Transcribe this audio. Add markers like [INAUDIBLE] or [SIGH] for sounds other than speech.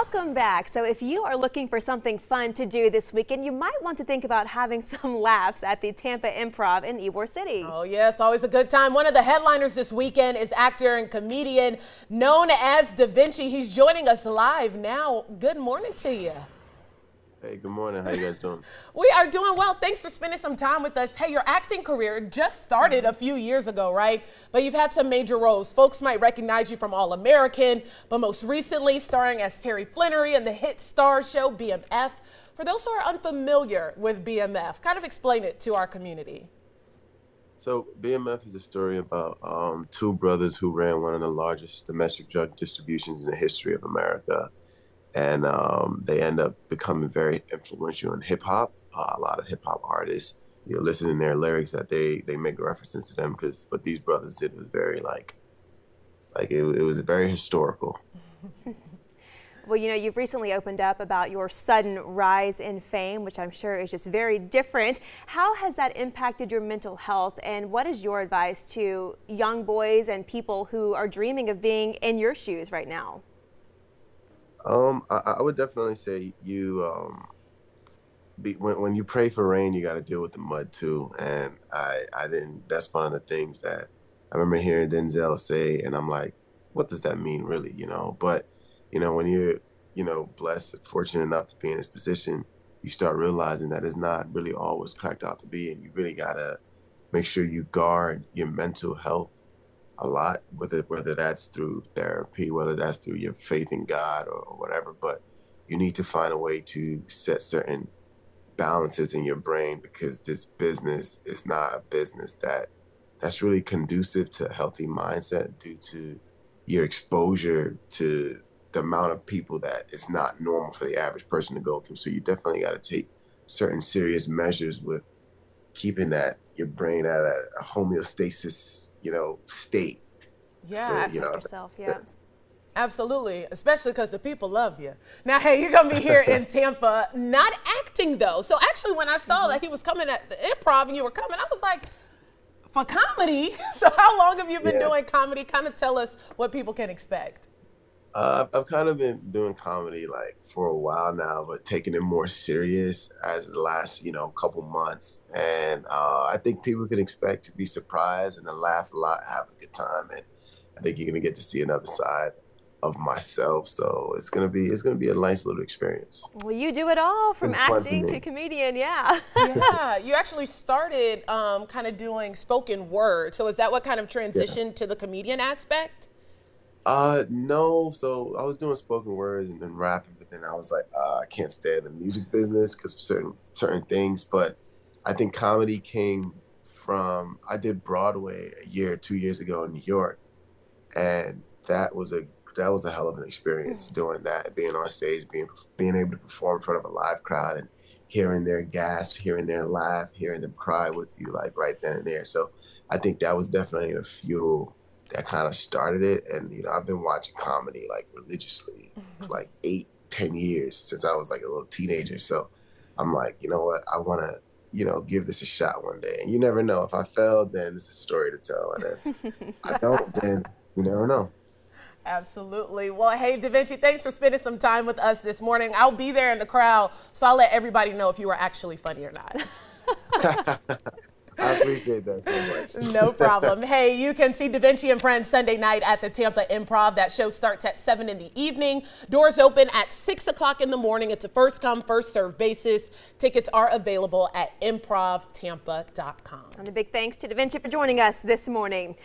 Welcome back. So if you are looking for something fun to do this weekend, you might want to think about having [LAUGHS] some laughs at the Tampa Improv in Ybor City. Oh yes, always a good time. One of the headliners this weekend is actor and comedian known as Da'Vinchi. He's joining us live now. Good morning to you. Hey, good morning. How you guys doing? [LAUGHS] we are doing well. Thanks for spending some time with us. Hey, your acting career just started a few years ago, right? But you've had some major roles. Folks might recognize you from All American, but most recently starring as Terry Flenory in the hit Starz show BMF. For those who are unfamiliar with BMF, kind of explain it to our community. So BMF is a story about um, two brothers who ran one of the largest domestic drug distributions in the history of America and um, they end up becoming very influential in hip hop. Uh, a lot of hip hop artists, you know, listen to their lyrics that they they make references to them because what these brothers did was very like, like it, it was very historical. [LAUGHS] Well, you know, you've recently opened up about your sudden rise in fame, which I'm sure is just very different. How has that impacted your mental health, and what is your advice to young boys and people who are dreaming of being in your shoes right now? Um, I, I would definitely say you um, be, when when you pray for rain, you got to deal with the mud too. And I I didn't. That's one of the things that I remember hearing Denzel say, and I'm like, what does that mean, really? You know. But you know, when you're you know blessed, fortunate enough to be in this position, you start realizing that it's not really always cracked out to be, and you really gotta make sure you guard your mental health a lot, whether whether that's through therapy, whether that's through your faith in God or, whatever. But you need to find a way to set certain balances in your brain because this business is not a business that that's really conducive to a healthy mindset due to your exposure to the amount of people that it's not normal for the average person to go through. So you definitely got to take certain serious measures with keeping that your brain at a, a homeostasis, you know, state. Yeah, for, you know, yourself, yeah. Absolutely, especially because the people love you. Now, hey, you're gonna be here in [LAUGHS] Tampa, not acting though. So actually, when I saw mm-hmm. that he was coming at the improv and you were coming, I was like, for comedy. [LAUGHS] So how long have you been yeah. doing comedy? Kind of tell us what people can expect. Uh, I've kind of been doing comedy like for a while now, but taking it more serious as the last you know couple months. And uh, I think people can expect to be surprised and to laugh a lot, have a good time, and I think you're gonna get to see another side of myself. So it's gonna be it's gonna be a nice little experience. Well, you do it all from acting to comedian, yeah. yeah, [LAUGHS] you actually started um, kind of doing spoken word. So is that what kind of transitioned yeah. to the comedian aspect? Uh, no. So I was doing spoken word and then rapping, but then I was like, uh, I can't stay in the music business because of certain certain things. But I think comedy came from I did Broadway a year, two years ago in New York, and that was a that was a hell of an experience mm. doing that, being on stage, being being able to perform in front of a live crowd and hearing their gasp, hearing their laugh, hearing them cry with you, like right then and there. So I think that was definitely a fuel that kind of started it. And you know, I've been watching comedy like religiously for mm-hmm. like eight, ten years since I was like a little teenager. So I'm like, you know what, I want to, you know, give this a shot one day. And you never know. If I fail, then it's a story to tell. And if I don't, [LAUGHS] then you never know. Absolutely. Well, hey, Da'Vinchi, thanks for spending some time with us this morning. I'll be there in the crowd, so I'll let everybody know if you are actually funny or not. [LAUGHS] [LAUGHS] I appreciate that so much. [LAUGHS] no problem. Hey, you can see Da'Vinchi and Friends Sunday night at the Tampa Improv. That show starts at 7 in the evening. Doors open at 6 o'clock in the morning. It's a first come, first serve basis. Tickets are available at improvtampa.com. And a big thanks to Da'Vinchi for joining us this morning.